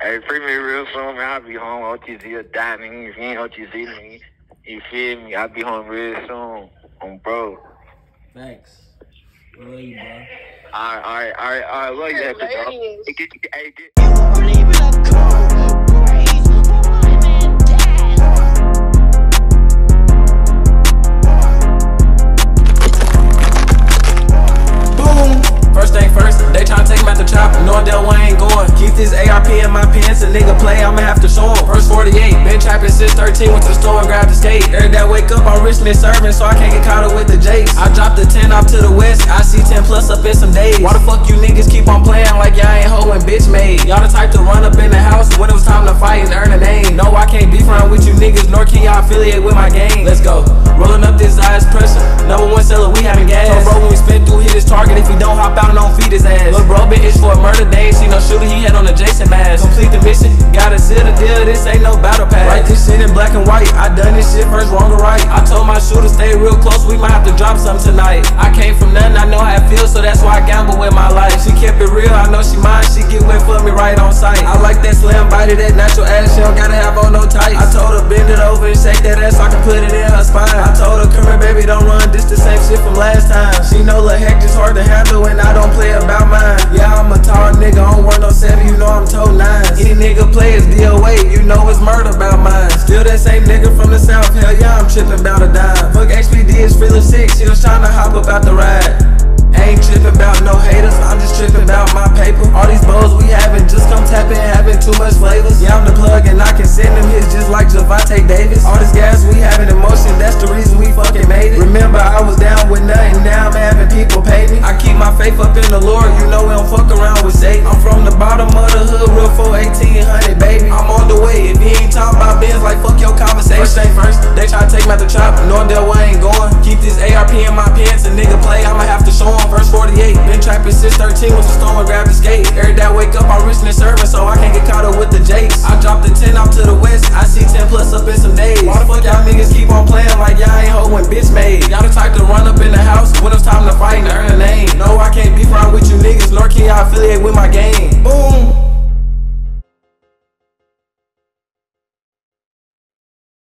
Hey, free me real soon, man. I'll be home. OTZ or dining. If you ain't OTZ me, you feel me? I'll be home real soon. On bro. Thanks. I love you, bro. Alright, alright, alright, alright. Love you, happy dog. Ladies. Hey, get- hey, get- Boom. Chopper, knowing way ain't going. Keep this ARP in my pants, a nigga play, I'ma have to show him. First 48, been trapping since 13, went to the store and grabbed the skate. Every day I wake up, I'm richly serving, so I can't get caught up with the Jakes. I dropped the 10 off to the west, I see 10 plus up in some days. Why the fuck you niggas keep on playing like y'all ain't hoeing bitch made? Y'all the type to run up in the house when it was time to fight and earn a name. No, I can't be around with you niggas, nor can y'all affiliate with my gang. Let's go. Rolling up this eyes pressure. Been itch for a murder. They ain't no shooter, he had on a Jason mask. Complete the mission, gotta seal the deal. This ain't no battle pass. Write this shit in black and white. I done this shit first, wrong or right. I told my shooter stay real close. We might have to drop some tonight. I came from nothing, I know how it feels, so that's why I gamble with my life. She kept it real, I know she mine. She get wet for me right on sight. I like that slim body, that natural ass. She don't gotta have on no tights. I told her bend it over and shake that ass so I can put it in her spine. I told DOA, you know it's murder about mine. Still that same nigga from the south, hell yeah, I'm trippin' about a dime. Fuck HPD, it's feeling six, he was tryna hop about the ride. Ain't trippin' about no haters, I'm just trippin' about my paper. All these bowls we havin', just come tapping, having too much flavors. Yeah, I'm the plug and I can send them hits just like Gervonta Davis. All this gas we having emotion, that's the reason we fuckin' made it. Remember, I was down with nothing, now I'm having people pay me. I keep my faith up in the Lord, you know we don't fuck around with Satan. I'm from the bottom of the hood, real 418. Y'all the type to run up in the house when it's time to fight.